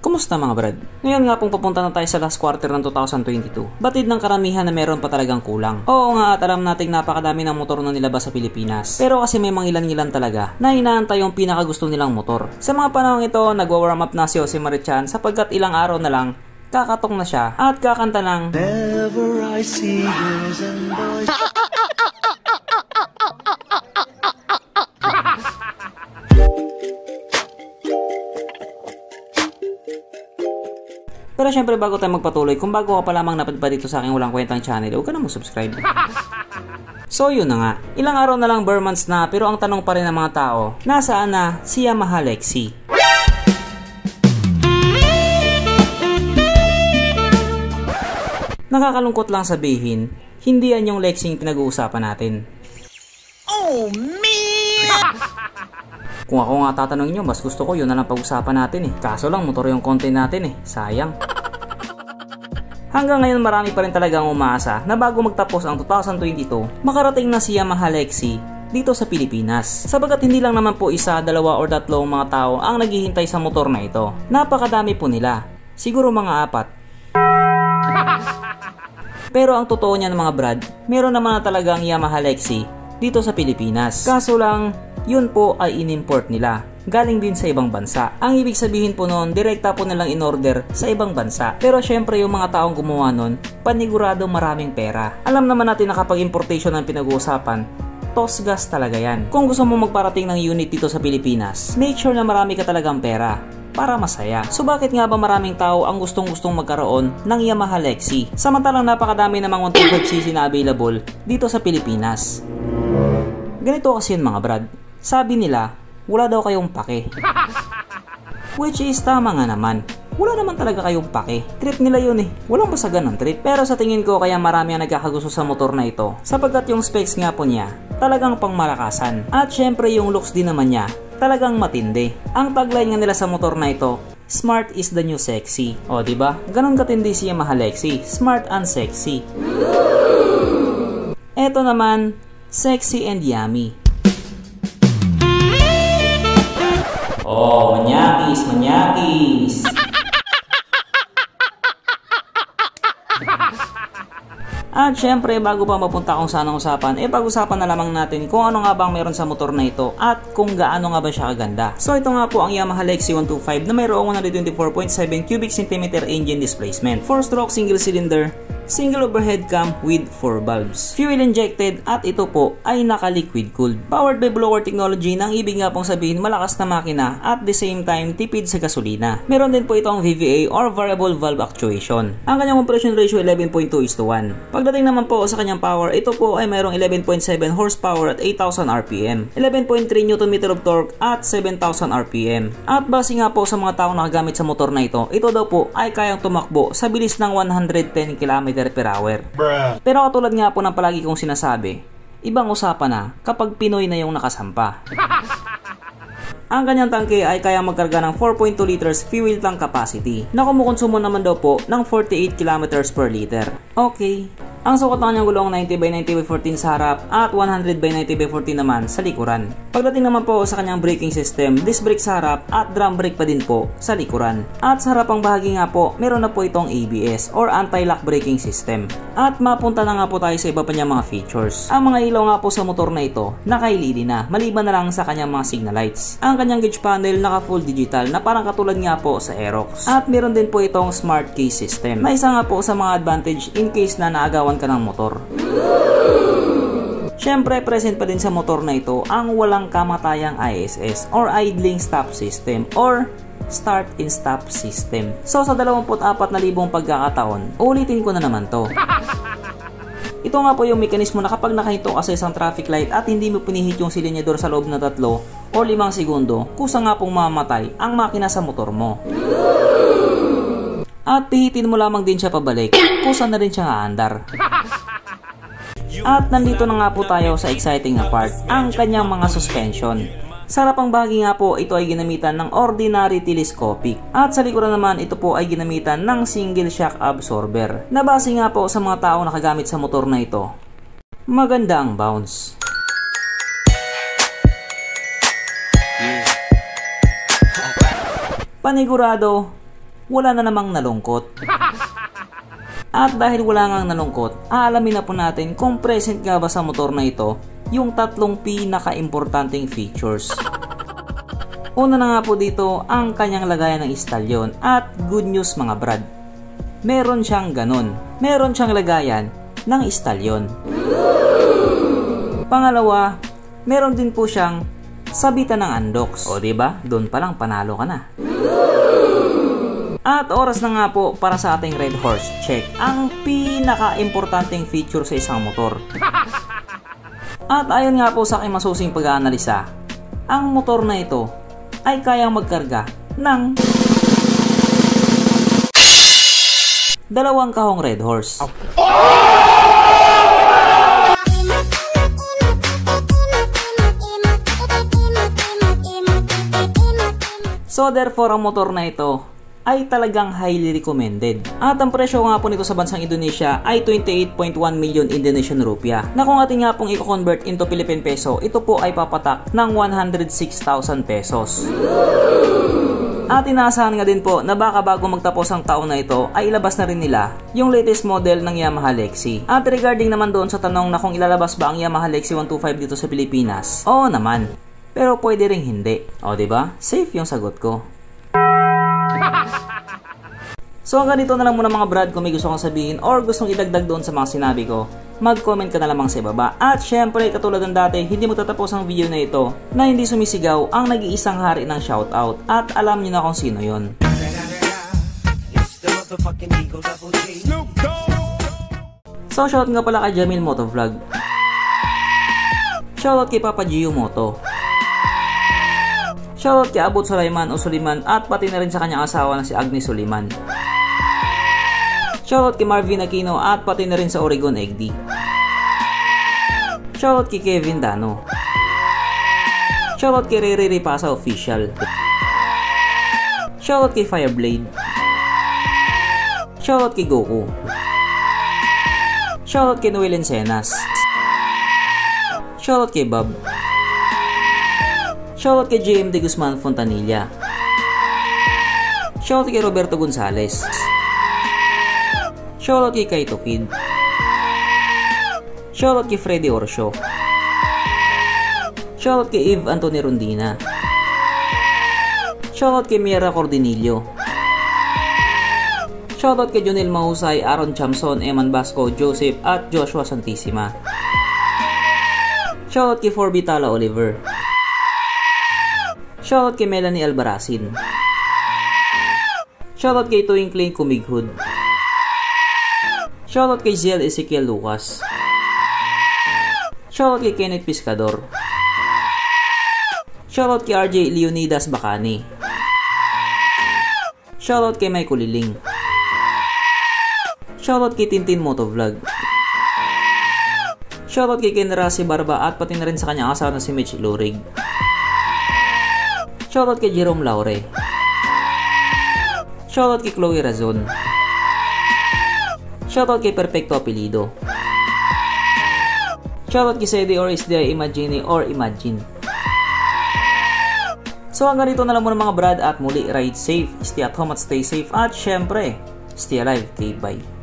Kumusta mga brad? Ngayon nga pong papunta na tayo sa last quarter ng 2022. Batid ng karamihan na meron pa talagang kulang. Oo nga at alam nating napakadami ng motor na nilabas sa Pilipinas. Pero kasi may mga ilan-ilan talaga na inaantay yung pinakagusto nilang motor. Sa mga panahon ito, nagwa-warm up na si Jose Marichan sapagkat ilang araw na lang kakatong na siya at kakanta ng Never I see girls and boys. Pero syempre bago tayo magpatuloy, kung bago ka pa lamang napadpa dito sa aking walang kwentang channel, huwag ka na mag-subscribe. So yun na nga, ilang araw na lang bare months na pero ang tanong pa rin ng mga tao, nasaan na si Yamaha Lexi? Nakakalungkot lang sabihin, hindi yan yung Lexi yung pinag-uusapan natin. Oh man! Kung ako nga tatanungin nyo, mas gusto ko yun na lang pag-usapan natin eh. Kaso lang, motor yung content natin eh. Sayang. Hanggang ngayon marami pa rin talagang umaasa na bago magtapos ang 2022, makarating na si Yamaha Lexi dito sa Pilipinas. Sabagat hindi lang naman po isa, dalawa or tatlong mga tao ang naghihintay sa motor na ito. Napakadami po nila. Siguro mga apat. Pero ang totoo niyan mga brad, meron naman na talagang Yamaha Lexi dito sa Pilipinas. Kaso lang, yun po ay in-import nila. Galing din sa ibang bansa. Ang ibig sabihin po noon, direkta po nilang in-order sa ibang bansa. Pero syempre yung mga taong gumawa noon, panigurado maraming pera. Alam naman natin na kapag importation ang pinag-uusapan, tos gas talaga yan. Kung gusto mo magparating ng unit dito sa Pilipinas, make sure na marami ka talagang pera para masaya. So bakit nga ba maraming tao ang gustong-gustong magkaroon ng Yamaha Lexi? Samantalang napakadami namang 125cc na available dito sa Pilipinas. Ganito kasi yun mga brad. Sabi nila, wala daw kayong pake. Which is tama nga naman. Wala naman talaga kayong pake. Trip nila yun eh. Walang basagan ng trip. Pero sa tingin ko kaya marami ang nagkakagusto sa motor na ito. Sapagkat yung specs nga po niya, talagang pangmalakasan. At syempre yung looks din naman niya, talagang matindi. Ang tagline nga nila sa motor na ito, Smart is the new sexy. O, di ba? Ganon katindi si Yamaha. Smart and sexy. Eto naman, sexy and yummy. Oh, manyakis, manyakis. At syempre, bago pa mapunta kung saan ang usapan, eh pag-usapan na lamang natin kung ano nga bang meron sa motor na ito at kung gaano nga ba siya kaganda. So ito nga po ang Yamaha Lexi 125 na mayroong 124.7 cubic centimeter engine displacement, 4-stroke single cylinder, single overhead cam with 4 bulbs. Fuel injected at ito po ay naka-liquid cooled. Powered by blower technology nang ibig nga pong sabihin malakas na makina at the same time tipid sa gasolina. Meron din po itong VVA or variable valve actuation. Ang kanyang compression ratio 11.2 is to 1. Pagdating naman po sa kanyang power, ito po ay mayroong 11.7 horsepower at 8,000 RPM, 11.3 Nm of torque at 7,000 RPM. At base nga po sa mga taong nakagamit sa motor na ito, ito daw po ay kayang tumakbo sa bilis ng 110 km per hour. Pero katulad nga po ng palagi kong sinasabi, ibang usapan na kapag Pinoy na yung nakasampa. Ang kanyang tangke ay kaya magkarga ng 4.2 liters fuel tank capacity na kumukonsumo naman daw po ng 48 km per liter. Okay. Ang sukat ng kanyang gulong 90 by 90 by 14 sa harap at 100 by 90 by 14 naman sa likuran. Pagdating naman po sa kanyang braking system, disc brake sa harap at drum brake pa din po sa likuran. At sa harapang bahagi nga po, meron na po itong ABS or anti-lock braking system. At mapunta na nga po tayo sa iba pa niyang mga features. Ang mga ilaw nga po sa motor na ito, naka-LED na, maliban na lang sa kanyang mga signal lights. Ang kanyang gauge panel naka full digital na parang katulad nga po sa Aerox. At meron din po itong smart key system na isa nga po sa mga advantage in case na naagawan ka ng motor. Siyempre, present pa din sa motor na ito ang walang kamatayang ISS or idling stop system or start and stop system. So sa 24,000 pagkakataon, ulitin ko na naman to. Ito nga po yung mekanismo na kapag nakahinto ka sa isang traffic light at hindi mo pinihit yung silinyador sa loob na tatlo o limang segundo, kusa nga pong mamatay ang makina sa motor mo. At pihitin mo lamang din siya pabalik, kusa na rin siya aandar. At nandito na nga po tayo sa exciting na part, ang kanyang mga suspension. Sa harapang bahagi nga po, ito ay ginamitan ng ordinary telescopic. At sa likuran naman, ito po ay ginamitan ng single shock absorber. Nabase nga po sa mga taong nakagamit sa motor na ito. Maganda ang bounce. Panigurado, wala na namang nalungkot. At dahil wala ngang nalungkot, aalamin na po natin kung present nga ba sa motor na ito yung tatlong pinaka-importanting features. Una na nga po dito ang kanyang lagayan ng istalyon at good news mga brad. Meron siyang ganun. Meron siyang lagayan ng istalyon. Pangalawa, meron din po siyang sabitan ng undox. O ba? Doon pa lang panalo ka na. At oras na nga po para sa ating Red Horse check ang pinaka-importanting feature sa isang motor. At ayon nga po sa aking masusing pag-aanalisa, ang motor na ito ay kayang magkarga ng dalawang kahong Red Horse. So therefore ang motor na ito ay talagang highly recommended. At ang presyo nga po nito sa bansang Indonesia ay 28.1 million Indonesian rupiah na kung ating nga pong i-convert into Philippine peso, ito po ay papatak ng 106,000 pesos. At inaasahan nga din po na baka bago magtapos ang taon na ito ay ilabas na rin nila yung latest model ng Yamaha Lexi. At regarding naman doon sa tanong na kung ilalabas ba ang Yamaha Lexi 125 dito sa Pilipinas, oo naman. Pero pwede ring hindi. O, ba? Safe yung sagot ko. So hanggang dito na lang muna mga brad kung may gusto kong sabihin or gustong idagdag doon sa mga sinabi ko, mag-comment ka na lamang sa ibaba. At syempre, katulad ng dati, hindi magtatapos ang video na ito na hindi sumisigaw ang nag-iisang hari ng shoutout at alam niyo na kung sino yon. So shoutout nga pala kay Jamil Motovlog. Shoutout kay Papa Gio Moto. Shoutout kay Abot Sulaiman o Suliman at pati na rin sa kanyang asawa na si Agnes Suliman. Shoutout kay Marvin Aquino at pati na rin sa Oregon Egdi. Shoutout kay Kevin Dano. Shoutout kay Rere Ripasa Official. Shoutout kay Fireblade. Shoutout kay Goku. Shoutout kay Noel Encenas. Shoutout kay Bob. Shoutout kay JM De Guzman Fontanilla. Shoutout kay Roberto Gonzales. Shoutout kay Kaito Kid. Shoutout kay Freddy Orsho. Shoutout kay Eve Anthony Rondina. Shoutout kay Mira Cordinillo. Shoutout kay Jonel Mahusay, Aaron Chamson, Eman Basco, Joseph at Joshua Santissima. Shoutout kay Forby Tala Oliver. Shoutout kay Melanie Albarasin. Shoutout kay Twinkling Kumighud. Shoutout kay Ziel Ezekiel Lucas. Shoutout kay Kenneth Piscador. Shoutout kay RJ Leonidas Bacani. Shoutout kay Mike Liling. Shoutout kay Tintin Motovlog. Shoutout kay Kenrasi Barba at pati na rin sa kanyang asawa na si Mitch Lurig. Shoutout kay Jerome Laure. Shoutout kay Chloe Razon. Shoutout kay Perfecto Apelido. Shoutout kay Sedi or SDI Imagine or Imagine. So hanggang dito na lang muna mga brad at muli ride safe, stay at home at stay safe at syempre, stay alive, okay bye.